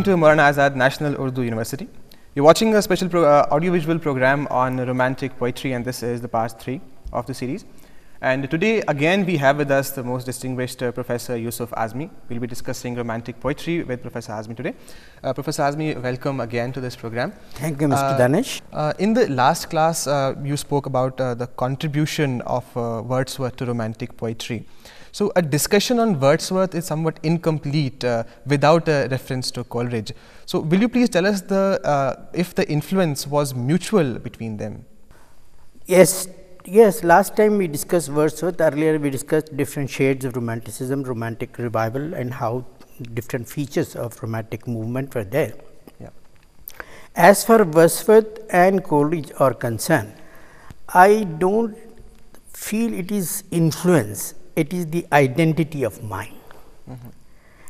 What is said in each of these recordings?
welcome to Maulana Azad National Urdu University. You're watching a special pro, uh, audiovisual program on romantic poetry, and this is the part three of the series. And today, again, we have with us the most distinguished uh, Professor Yusuf Azmi. We'll be discussing romantic poetry with Professor Azmi today. Uh, Professor Azmi, welcome again to this program. Thank you, Mr. Uh, Danish. Uh, in the last class, uh, you spoke about uh, the contribution of uh, Wordsworth to romantic poetry. So, a discussion on Wordsworth is somewhat incomplete uh, without a reference to Coleridge. So, will you please tell us the uh, if the influence was mutual between them? Yes, yes. Last time we discussed Wordsworth. Earlier we discussed different shades of romanticism, romantic revival, and how different features of romantic movement were there. Yeah. As far Wordsworth and Coleridge are concerned, I don't feel it is influence. It is the identity of mind.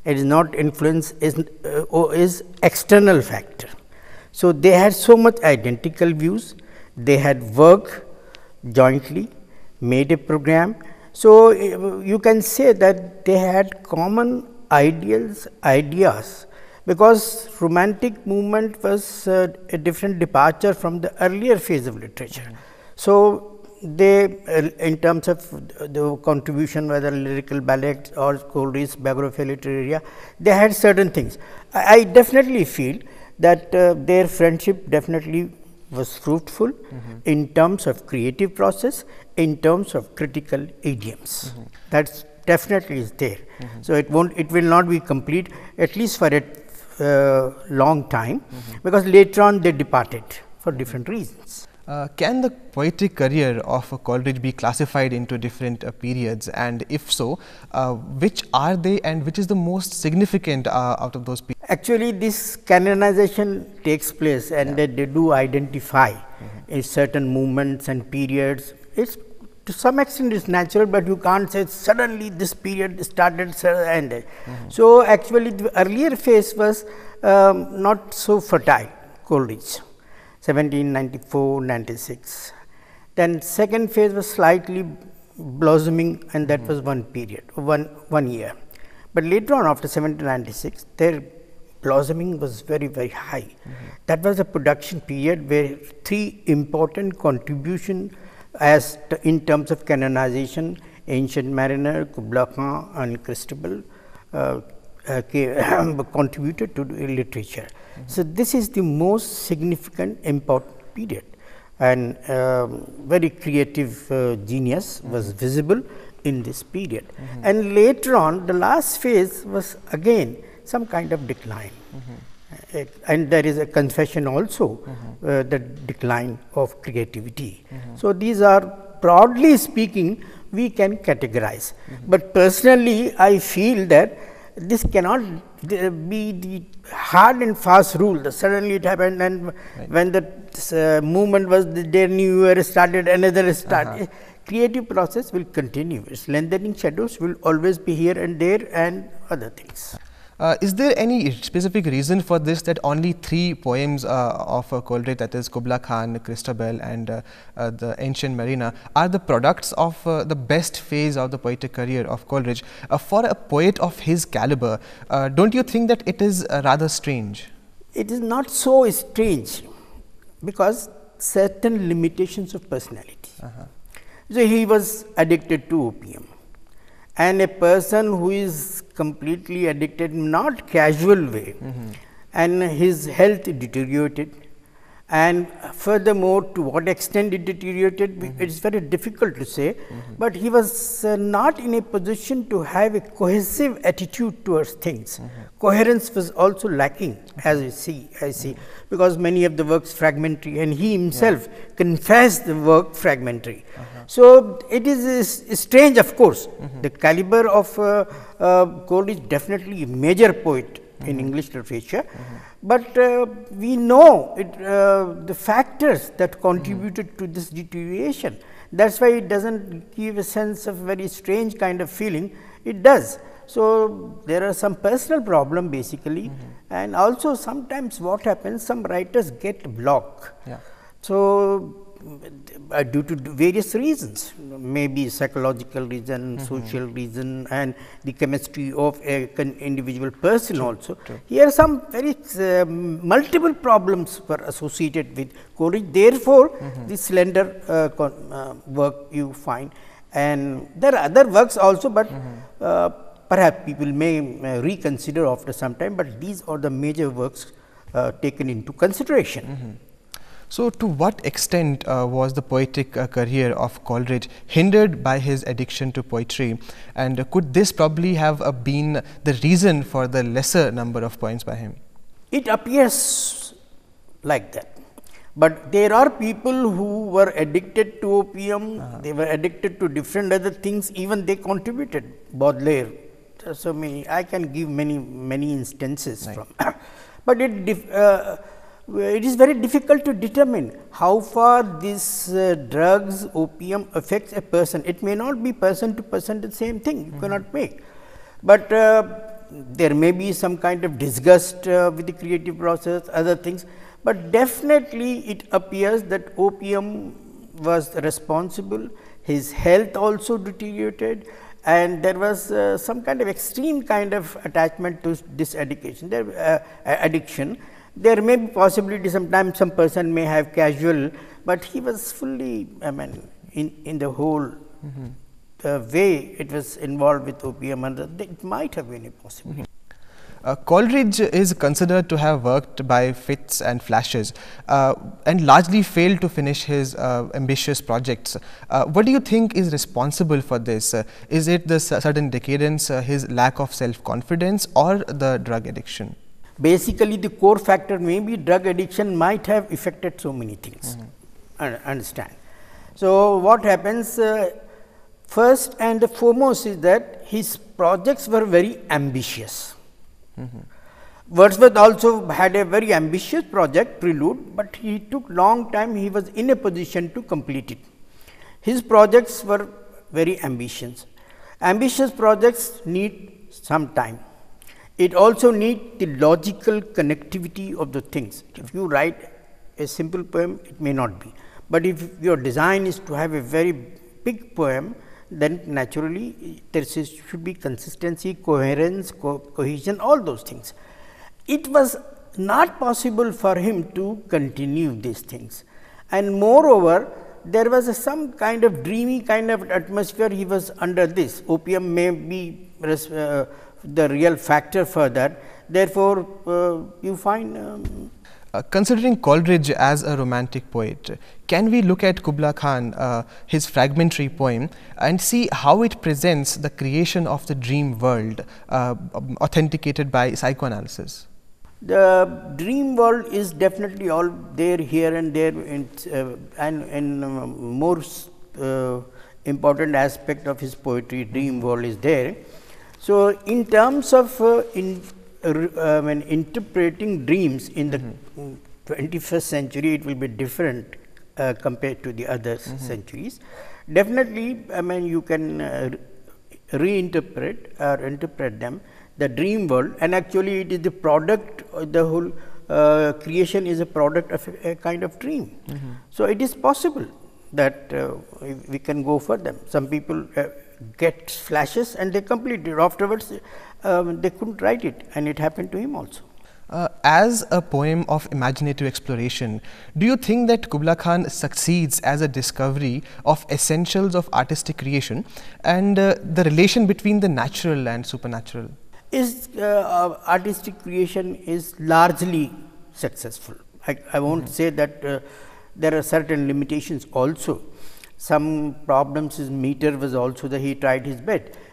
It is not influence. Is uh, or is external factor. So they had so much identical views. They had work jointly, made a program. So you can say that they had common ideals, ideas, because romantic movement was uh, a different departure from the earlier phase of literature. So they, uh, in terms of the contribution, whether lyrical ballads or Coleridge's Biographia Literaria, they had certain things. I, I definitely feel that uh, their friendship definitely was fruitful in terms of creative process, in terms of critical idioms. That's definitely is there. So it won't, it will not be complete at least for a uh, long time, because later on they departed for different reasons. Uh, can the poetic career of Coleridge be classified into different uh, periods, and if so, uh, which are they, and which is the most significant uh, out of those periods? Actually, this canonization takes place and they, they do identify mm-hmm. in certain movements and periods. It's to some extent it's natural, but you can't say suddenly this period started sir, ended. Mm-hmm. So, actually the earlier phase was um, not so fertile, Coleridge 1794 96. Then second phase was slightly blossoming and that mm-hmm. was one period, one, one year. But later on after 1796, their blossoming was very, very high. That was a production period where three important contribution as in terms of canonization, Ancient Mariner, Kubla Khan and Christabel uh, uh, contributed to literature. So, this is the most significant important period and um, very creative uh, genius was visible in this period. And later on the last phase was again some kind of decline. Uh, and there is a confession also uh, the decline of creativity. So, these are broadly speaking we can categorize, but personally I feel that this cannot uh, be the hard and fast rule. That suddenly it happened and when the uh, movement was the day new year started another start. Creative process will continue. Its lengthening shadows will always be here and there and other things Uh, is there any specific reason for this that only three poems uh, of uh, Coleridge, that is Kubla Khan, Christabel, and uh, uh, the Ancient Mariner, are the products of uh, the best phase of the poetic career of Coleridge? Uh, for a poet of his caliber, uh, don't you think that it is uh, rather strange? it is not so strange because certain limitations of personality. So, he was addicted to opium and a person who is completely addicted not casual way mm-hmm. and his health deteriorated and furthermore to what extent it deteriorated it is very difficult to say, but he was uh, not in a position to have a cohesive attitude towards things. Coherence was also lacking as you see I see because many of the works fragmentary and he himself confessed the work fragmentary. So, it is uh, s- strange of course, the caliber of uh, uh, Coleridge definitely a major poet in English literature, but uh, we know it, uh, the factors that contributed to this deterioration. That is why it does not give a sense of very strange kind of feeling, it does. So, there are some personal problem basically and also sometimes what happens some writers get block. Yeah. So, uh, due to various reasons, maybe psychological reason, mm -hmm. social reason and the chemistry of a individual person true, also. True. Here some very uh, multiple problems were associated with Coleridge. Therefore, mm -hmm. the slender uh, uh, work you find and there are other works also, but mm -hmm. perhaps people may reconsider after some time, but these are the major works taken into consideration. So, to what extent uh, was the poetic uh, career of Coleridge hindered by his addiction to poetry and uh, could this probably have uh, been the reason for the lesser number of poems by him? It appears like that, but there are people who were addicted to opium, -huh. they were addicted to different other things, even they contributed Baudelaire. So, many I can give many many instances right. from, but it uh, it is very difficult to determine how far this uh, drugs opium affects a person. It may not be person to person the same thing you mm -hmm. cannot make, but uh, there may be some kind of disgust uh, with the creative process other things, but definitely it appears that opium was responsible his health also deteriorated and there was uh, some kind of extreme kind of attachment to this addiction, there, uh, addiction there may be possibility sometimes some person may have casual, but he was fully I mean in, in the whole mm -hmm. the way it was involved with opium and it might have been a possibility. Mm -hmm. Uh, Coleridge is considered to have worked by fits and flashes uh, and largely failed to finish his uh, ambitious projects. Uh, what do you think is responsible for this? Uh, is it the sudden decadence, uh, his lack of self confidence or the drug addiction? Basically the core factor may be drug addiction might have affected so many things mm -hmm. understand. So, what happens uh, first and the foremost is that his projects were very ambitious. Mm -hmm. Wordsworth also had a very ambitious project prelude, but he took long time he was in a position to complete it. His projects were very ambitious. Ambitious projects need some time it also needs the logical connectivity of the things. If you write a simple poem, it may not be, but if your design is to have a very big poem, then naturally there should be consistency, coherence, co cohesion, all those things. It was not possible for him to continue these things, and moreover, there was a, some kind of dreamy kind of atmosphere he was under this. Opium may be uh, the real factor for that. Therefore, uh, you find um, uh, considering Coleridge as a romantic poet, can we look at Kubla Khan, uh, his fragmentary poem, and see how it presents the creation of the dream world uh, authenticated by psychoanalysis? The dream world is definitely all there here and there, in, uh, and in um, more uh, important aspect of his poetry, dream world is there. So, in terms of uh, in, uh, when interpreting dreams in the mm -hmm. 21st century, it will be different uh, compared to the other mm -hmm. centuries. Definitely, I mean you can uh, reinterpret or interpret them the dream world and actually it is the product the whole uh, creation is a product of a, a kind of dream. Mm -hmm. So, it is possible that uh, we can go for them. Some people get flashes and they complete it. Afterwards, um, they couldn't write it and it happened to him also. Uh, as a poem of imaginative exploration, do you think that Kubla Khan succeeds as a discovery of essentials of artistic creation and uh, the relation between the natural and supernatural? Is uh, uh artistic creation is largely successful. I, I won't mm -hmm. say that uh, there are certain limitations also some problems his meter was also that he tried his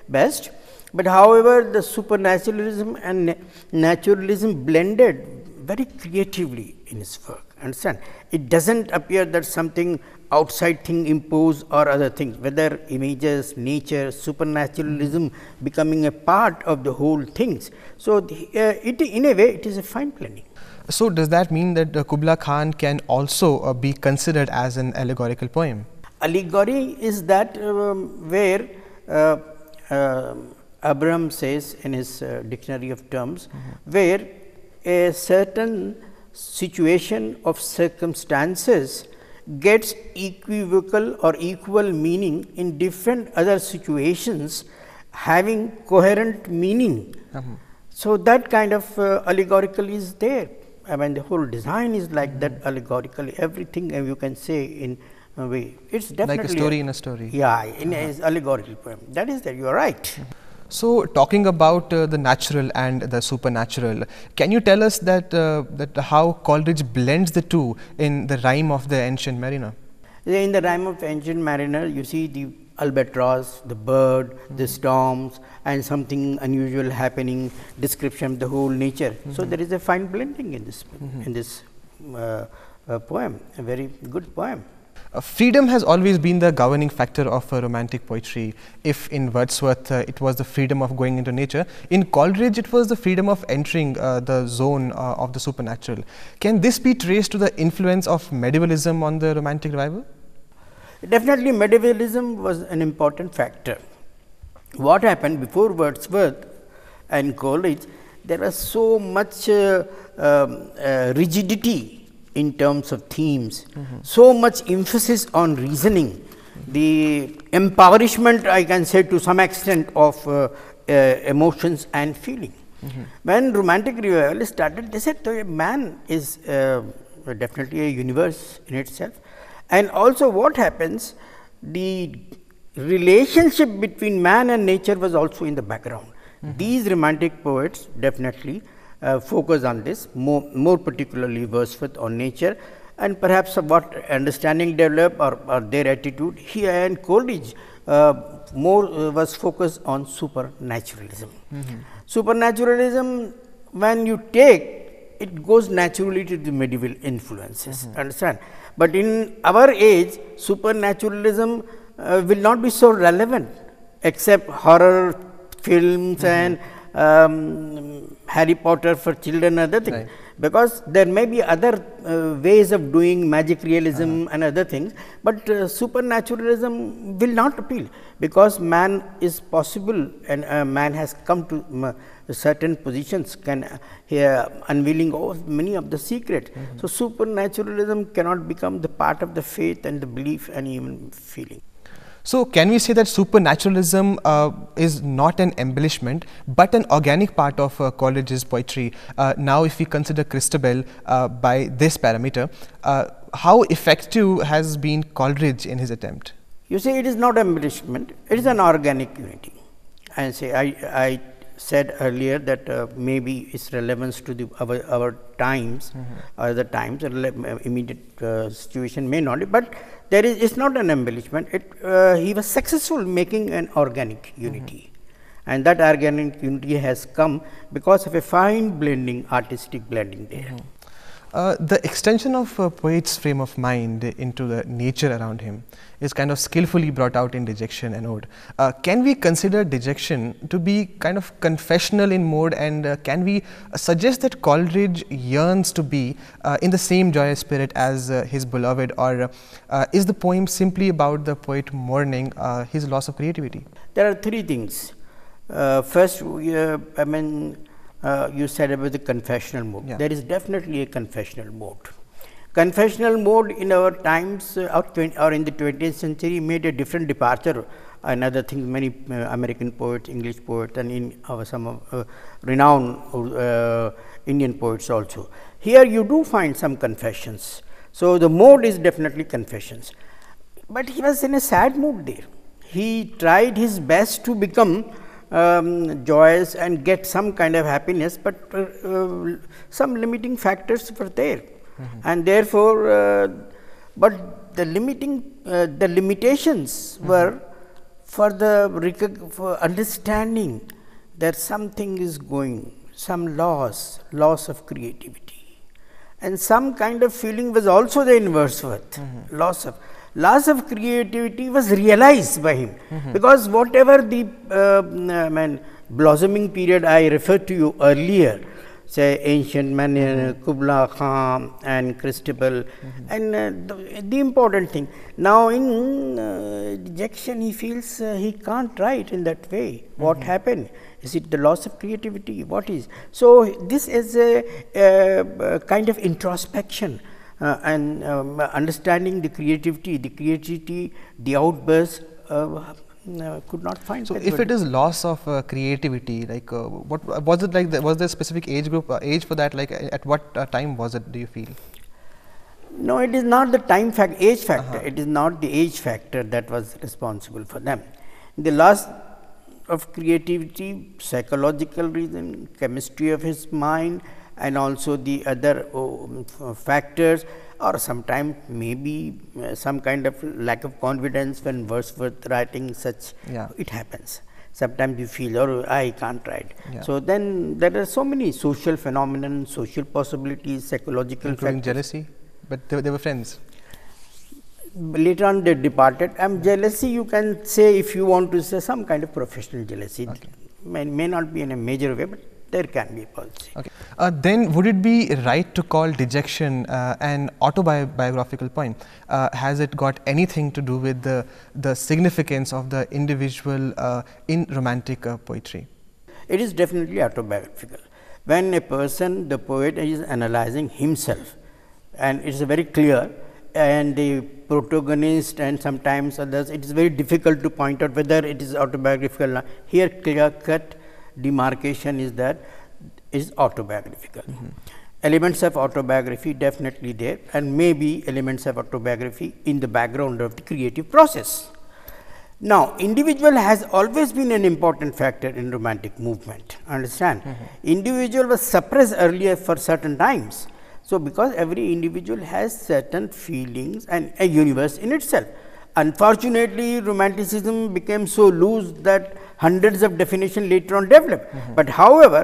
best. But however, the supernaturalism and naturalism blended very creatively in his work understand. It does not appear that something outside thing imposed or other things whether images, nature, supernaturalism becoming a part of the whole things. So, the, uh, it in a way it is a fine planning. So, does that mean that uh, Kubla Khan can also uh, be considered as an allegorical poem? Allegory is that um, where uh, uh, Abraham says in his uh, dictionary of terms, mm -hmm. where a certain situation of circumstances gets equivocal or equal meaning in different other situations having coherent meaning. Mm-hmm. So, that kind of uh, allegorical is there. I mean the whole design is like mm-hmm. that allegorical everything uh, you can say in way. It is definitely like a story a, in a story. Yeah, in uh -huh. a allegorical poem. That is that you are right. Mm -hmm. So, talking about uh, the natural and the supernatural, can you tell us that, uh, that how Coleridge blends the two in the rime of the ancient mariner? In the rime of ancient mariner, you see the albatross, the bird, mm -hmm. the storms, and something unusual happening, description of the whole nature. Mm -hmm. So, there is a fine blending in this mm -hmm. in this uh, uh, poem, a very good poem. Uh, freedom has always been the governing factor of uh, romantic poetry. If in Wordsworth uh, it was the freedom of going into nature, in Coleridge it was the freedom of entering uh, the zone uh, of the supernatural. Can this be traced to the influence of medievalism on the romantic revival? Definitely, medievalism was an important factor. What happened before Wordsworth and Coleridge, there was so much um, rigidity in terms of themes, mm -hmm. so much emphasis on reasoning, mm -hmm. the empowerment I can say to some extent of uh, uh, emotions and feeling. Mm -hmm. When romantic revival started, they said the man is uh, definitely a universe in itself. And also what happens, the relationship between man and nature was also in the background. These romantic poets definitely uh, focus on this more, more particularly Wordsworth on nature and perhaps what understanding develop or, or their attitude here and Coleridge uh, more uh, was focused on supernaturalism. Mm -hmm. Supernaturalism when you take it goes naturally to the medieval influences mm -hmm. understand, but in our age supernaturalism uh, will not be so relevant except horror films mm -hmm. and um, Harry Potter for children other thing right. because there may be other uh, ways of doing magic realism uh -huh. and other things, but uh, supernaturalism will not appeal because man is possible and uh, man has come to certain positions can uh, unveiling all many of the secret. Mm -hmm. So, supernaturalism cannot become the part of the faith and the belief and even feeling. So, can we say that supernaturalism uh, is not an embellishment, but an organic part of uh, Coleridge's poetry? Uh, now, if we consider Christabel uh, by this parameter, uh, how effective has been Coleridge in his attempt? You see, it is not embellishment; it is an organic unity. And say, I, I said earlier that uh, maybe its relevance to the our, our times mm -hmm. or the times immediate uh, situation may not, but there is it's not an embellishment. It, uh, he was successful making an organic unity. Mm -hmm. And that organic unity has come because of a fine blending, artistic blending there. Mm -hmm. Uh, the extension of a poet's frame of mind into the nature around him is kind of skillfully brought out in dejection and ode. Uh, can we consider dejection to be kind of confessional in mode and uh, can we suggest that Coleridge yearns to be uh, in the same joyous spirit as uh, his beloved or is the poem simply about the poet mourning his loss of creativity? There are three things. first, I mean uh, you said about the confessional mode. Yeah. There is definitely a confessional mode. Confessional mode in our times uh, or in the 20th century made a different departure. Another thing, many uh, American poets, English poets, and in our some uh, renowned uh, Indian poets also. Here you do find some confessions. So the mode is definitely confessions, but he was in a sad mood there. He tried his best to become um, joyous and get some kind of happiness, but uh, some limiting factors were there. Mm -hmm. And therefore, uh, but the limiting uh, the limitations mm -hmm. were for the for understanding that something is going, some loss, loss of creativity, and some kind of feeling was also there in Wordsworth, mm -hmm. loss of loss of creativity was realized by him mm -hmm. because whatever the uh, I mean, blossoming period I referred to you earlier say ancient man mm -hmm. Kubla Khan and Christabel mm -hmm. and uh, the, the, important thing now in uh, dejection he feels uh, he can't write in that way what mm-hmm. happened is it the loss of creativity what is so this is a, a, a kind of introspection uh, and um, understanding the creativity, the creativity, the outburst uh, uh, could not find. So, if it is loss of uh, creativity, like uh, what was it like? The, was there specific age group uh, age for that? Like at what time was it? Do you feel? No, it is not the time fact age factor. -huh. It is not the age factor that was responsible for them. The loss of creativity, psychological reason, chemistry of his mind, and also the other uh, factors or sometimes maybe uh, some kind of lack of confidence when Wordsworth writing such yeah. it happens. Sometimes you feel or oh, I can't write. Yeah. So, then there are so many social phenomena, social possibilities, psychological Including factors. jealousy, but they, they were friends later on they departed. Um, jealousy you can say if you want to say some kind of professional jealousy okay. may, may not be in a major way, but there can be policy. Okay. Uh, then would it be right to call dejection uh, an autobiographical poem? Uh, has it got anything to do with the, the significance of the individual uh, in romantic uh, poetry? It is definitely autobiographical. When a person, the poet is analyzing himself and it is very clear and the protagonist and sometimes others, it is very difficult to point out whether it is autobiographical. Here clear cut demarcation is that is autobiographical. Mm -hmm. Elements of autobiography definitely there and maybe elements of autobiography in the background of the creative process. Now, individual has always been an important factor in romantic movement, understand. Mm -hmm. Individual was suppressed earlier for certain times. So, because every individual has certain feelings and a universe in itself. Unfortunately, romanticism became so loose that hundreds of definition later on developed. Mm -hmm. But however,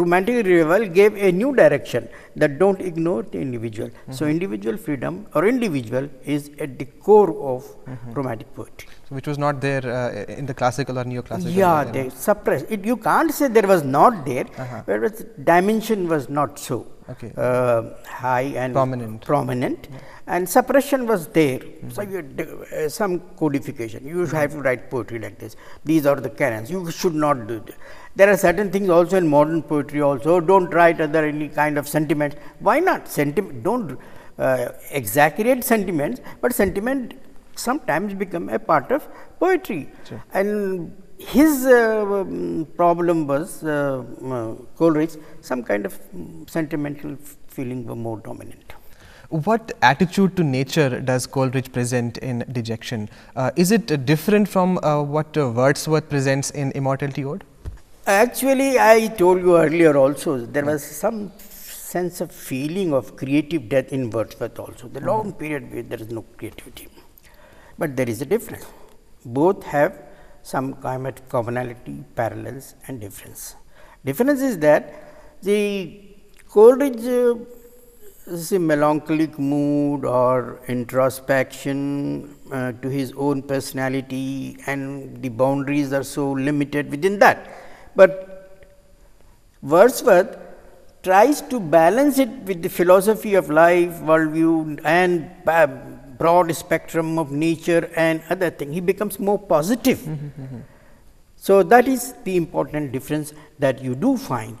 romantic revival gave a new direction that do not ignore the individual. Mm -hmm. So, individual freedom or individual is at the core of mm -hmm. romantic poetry. So, which was not there uh, in the classical or neoclassical. Yeah, they suppressed it. You can't say there was not there, uh -huh. whereas dimension was not so okay. uh, high and prominent. prominent. Yeah and suppression was there. Mm -hmm. So, you, uh, some codification, you have to write poetry like this, these are the canons, you should not do this. There are certain things also in modern poetry also, do not write other any kind of sentiments. Why not? Sentiment, do not uh, exaggerate sentiments, but sentiment sometimes become a part of poetry. Sure. And his uh, um, problem was uh, uh, Coleridge, some kind of um, sentimental feeling were more dominant. What attitude to nature does Coleridge present in Dejection? Uh, is it uh, different from uh, what uh, Wordsworth presents in Immortality Ode? Actually, I told you earlier also there was some sense of feeling of creative death in Wordsworth also. The long mm-hmm. period where there is no creativity, but there is a difference. Both have some of commonality, parallels, and difference. Difference is that the Coleridge uh, a melancholic mood or introspection uh, to his own personality and the boundaries are so limited within that. But Wordsworth tries to balance it with the philosophy of life, worldview and broad spectrum of nature and other thing. He becomes more positive. Mm-hmm, mm-hmm. so, that is the important difference that you do find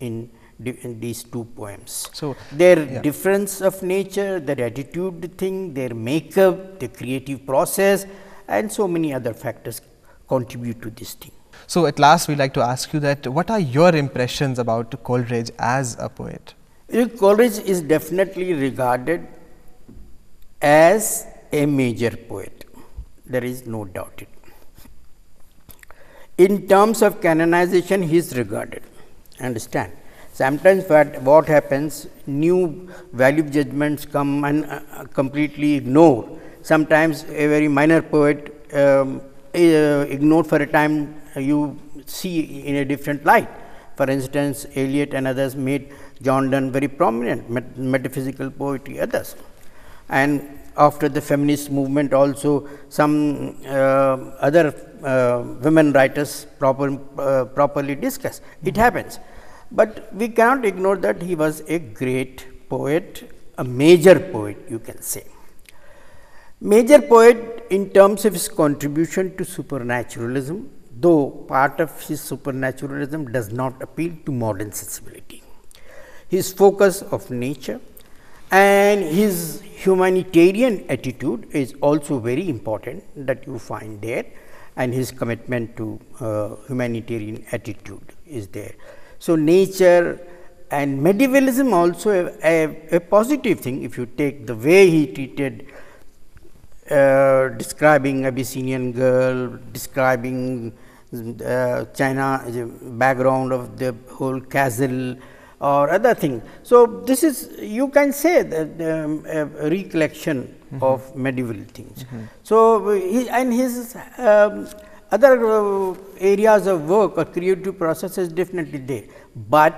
in in these two poems. So, their yeah. difference of nature, their attitude thing, their makeup, the creative process and so many other factors contribute to this thing. So, at last we like to ask you that what are your impressions about Coleridge as a poet? Coleridge is definitely regarded as a major poet, there is no doubt it. In terms of canonization, he is regarded, understand Sometimes what, what happens, new value judgments come and uh, completely ignore. Sometimes a very minor poet um, uh, ignored for a time, uh, you see in a different light. For instance, Eliot and others made John Donne very prominent, met metaphysical poetry, others. And after the feminist movement also some uh, other uh, women writers proper, uh, properly discuss. It happens. But we cannot ignore that he was a great poet, a major poet you can say. Major poet in terms of his contribution to supernaturalism, though part of his supernaturalism does not appeal to modern sensibility. His focus of nature and his humanitarian attitude is also very important that you find there and his commitment to uh, humanitarian attitude is there. So, nature and medievalism also a, a, a, positive thing if you take the way he treated uh, describing Abyssinian girl, describing uh, China background of the whole castle or other thing. So, this is you can say that um, a recollection mm -hmm. of medieval things. Mm -hmm. So, he, and his um, other uh, areas of work or creative process is definitely there, but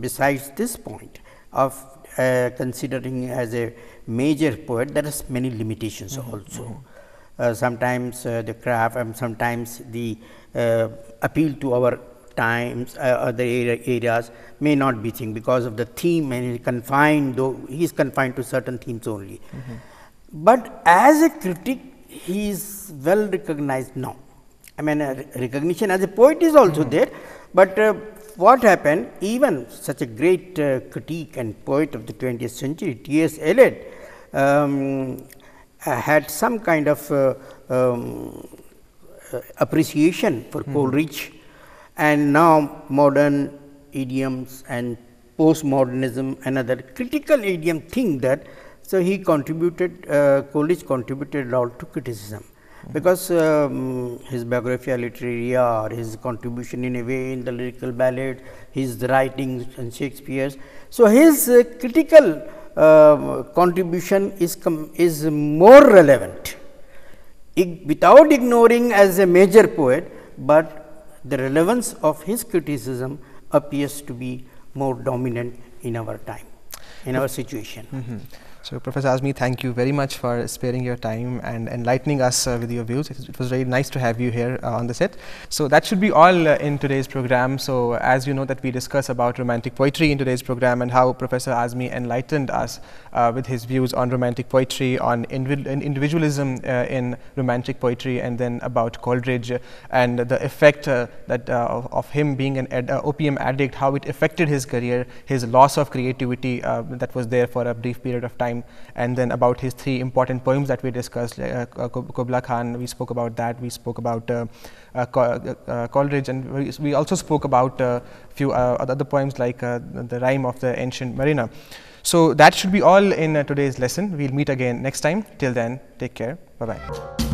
besides this point of uh, considering as a major poet there is many limitations mm -hmm. also. Uh, sometimes uh, the craft and sometimes the uh, appeal to our times uh, other areas may not be thing because of the theme and he confined though he is confined to certain themes only. Mm -hmm. But as a critic he is well recognized now. I mean uh, recognition as a poet is also mm -hmm. there, but uh, what happened even such a great uh, critique and poet of the 20th century T. S. Eliot um, uh, had some kind of uh, um, appreciation for mm -hmm. Coleridge and now modern idioms and postmodernism and other critical idiom think that. So, he contributed uh, Coleridge contributed a lot to criticism because um, his Biographia Literaria or his contribution in a way in the lyrical ballad, his writings and Shakespeare's. So, his uh, critical uh, contribution is, is more relevant without ignoring as a major poet, but the relevance of his criticism appears to be more dominant in our time, in our situation. Mm -hmm. So, Professor Azmi, thank you very much for sparing your time and enlightening us uh, with your views. It, it, was very nice to have you here uh, on the set. So, that should be all uh, in today's program. So, as you know that we discuss about romantic poetry in today's program and how Professor Azmi enlightened us uh, with his views on romantic poetry, on individualism uh, in romantic poetry and then about Coleridge and the effect uh, that of, of, him being an ad, opium addict, how it affected his career, his loss of creativity that was there for a brief period of time time. And then about his three important poems that we discussed uh, Kubla Khan we spoke about that. We spoke about uh, uh, uh Coleridge. And we, also spoke about a few uh, other poems like the rime of the ancient mariner. So that should be all in today's lesson. We'll meet again next time. Till then take care. Bye bye